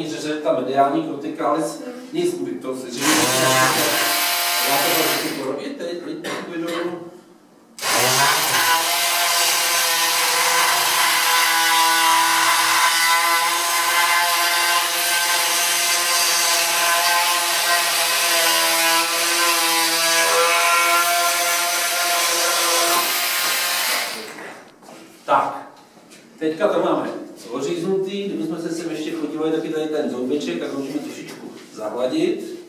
první řeře ta mediální kortikális, nic, to si říct, já to řeknu porobit, teď, teď, teď владеет.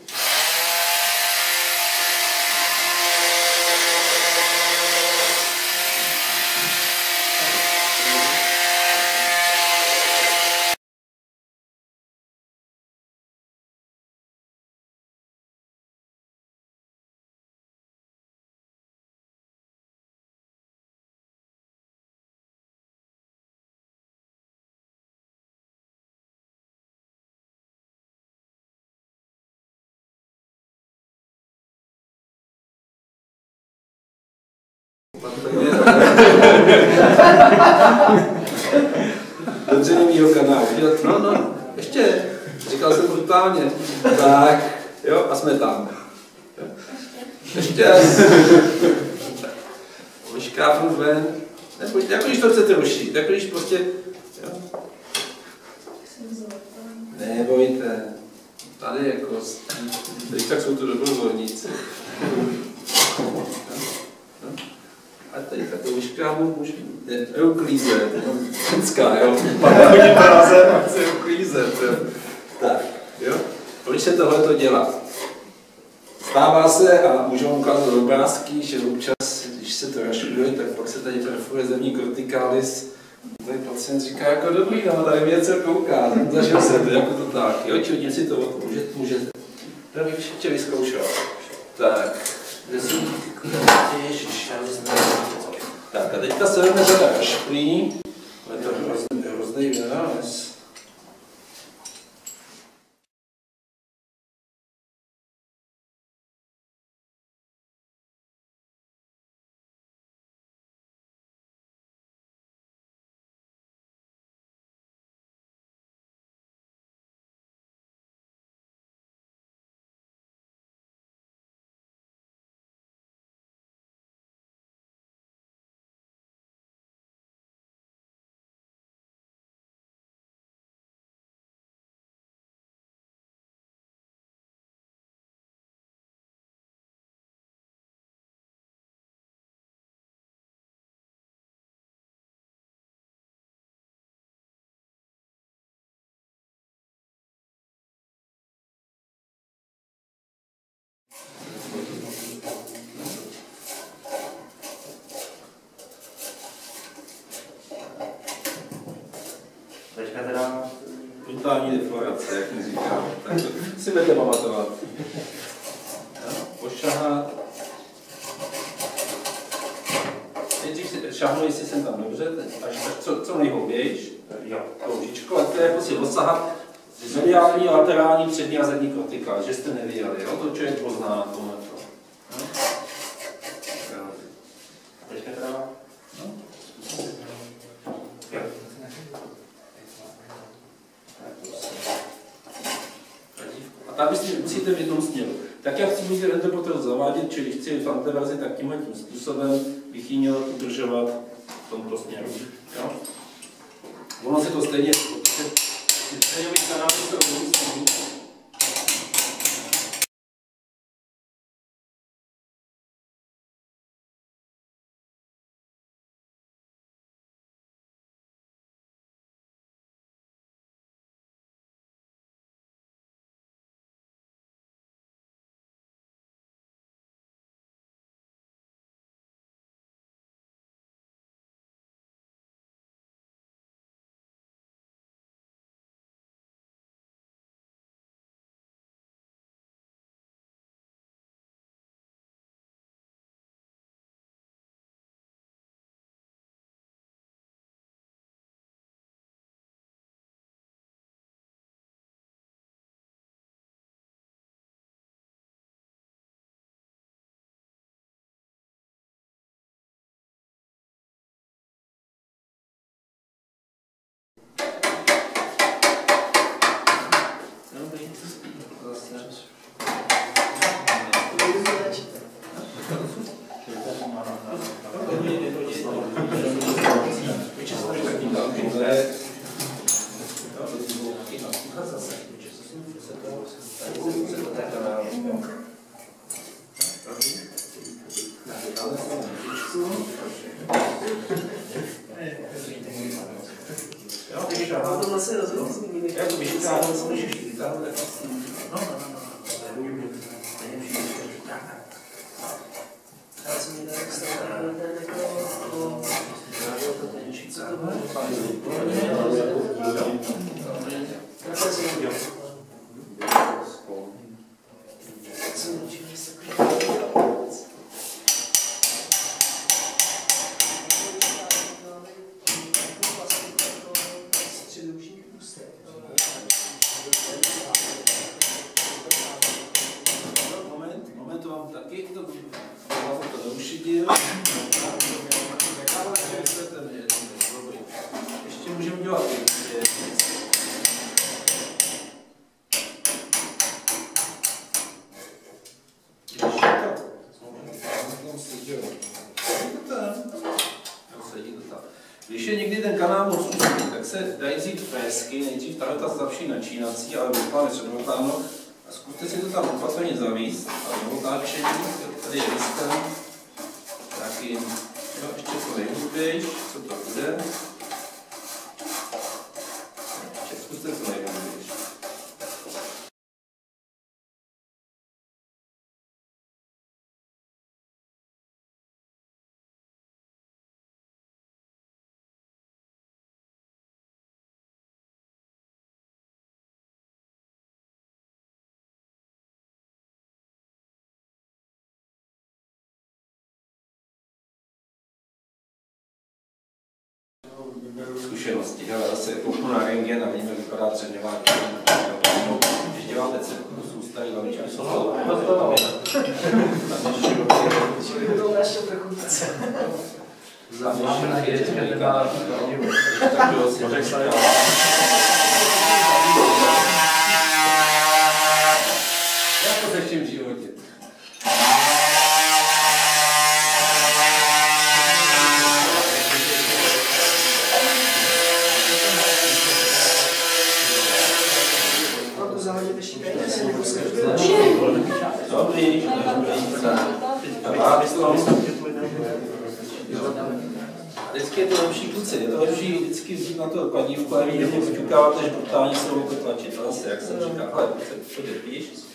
Mýho kanálu. No, no, ještě. Říkal jsem brutálně. Tak, jo, a jsme tam. Ještě. Vyškápnu ven. Nebo, jako když to chcete rušit, jako když prostě, jo. Nebojte. Tady jako, teď tak jsou to dobrovolníci. A tady takovou vyškrábu můžu euklízet, ženská, jo. Pak hodí práze a chce euklízet, jo. Tak, jo. Proč se tohle to dělá? Stává se, a můžu vám ukázat obrázky, že občas, když se to rašuje, tak pak se tady perfuje zemní kortikális. Tady pacient říká, jako dobrý, no, tady mě něco kouká, zažil jsem to, jako to tak. Jo, či si to může, může, to bych ještě vyzkoušel. Tak, Ježiš, já neznám. Tak a teďka se jdeme řada kašplí. Ale to hrozný, hrozný vynález. Teďka teda Brutální deflorace, jak mi říkám. Tak to si budete pamatovat. Pošahat. Nejdřív si šahnu, jestli jsem tam dobře, až, až co, co nejhloubějš. Jo, koužičko, a to je jako si odsahat mediální, laterální, přední a zadní kortikál, že jste nevěděli, jo? to člověk pozná tohle. Teďka teda No. A tam si musíte v jednom směru. Tak jak chci mít endopotel zavádět, čili chci v antiverzi, tak tímhle tím způsobem bych ji měl udržovat v tomto směru. Jo? Ono se to stejně, stejně kanály se odrůstají. Jo, Já šahám, to vlastně rozhodně zmínili. jako když šahám, to třídil. Ještě můžeme dělat Když je někdy ten kanál moc úzký, tak se dají vzít fresky, nejdřív tahle ta slabší načínací, ale vypadá středovotáno, a zkuste si to tam opatrně zavíst a dovotáčení, tady je listem, 5. No, jeszcze kolejny wyjść. Co to bude? Zkušenosti. Hele, zase kouknu na rengen a vidím, jak vypadá dřevěvá Když děláte cirkus ústavy, vám čím jsou to. To naše vrchůdce. Máme na dětě, nemá Tak jo, si řekl. Jak to se vším v životě? Mám to zahodit ještě peněz, nebo se Dobrý, dobrý. Vždycky je to lepší kluci, je to lepší vždycky vzít na to kladívko a vidět, jak poťukáváte, že brutálně se to tlačit. Zase, jak jsem říkal, ale pojď, píš.